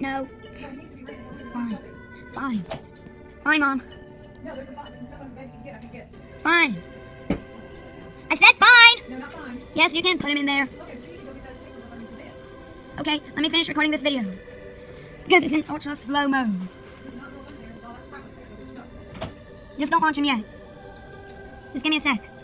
No. Fine. Fine. Fine, Mom. Fine. I said fine! Yes, you can put him in there. Okay, let me finish recording this video. Because it's in ultra slow stuff. Just don't launch him yet. Just give me a sec.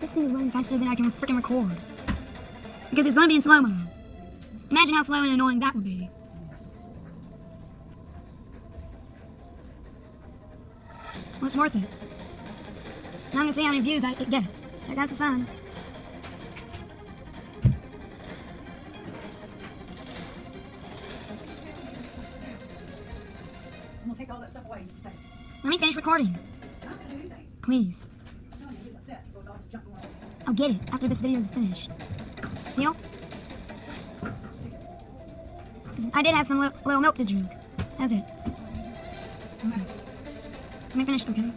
This thing is running faster than I can freaking record. Because it's gonna be in slow mo. Imagine how slow and annoying that would be. Well, it's worth it. Now I'm gonna see how many views I, it gets. There goes the sun. I'm gonna take all that stuff away. Let me finish recording. I'm not gonna do anything. Please. I'll get it after this video is finished. Deal? I did have some li- little milk to drink. That's it. Okay. Let me finish, okay?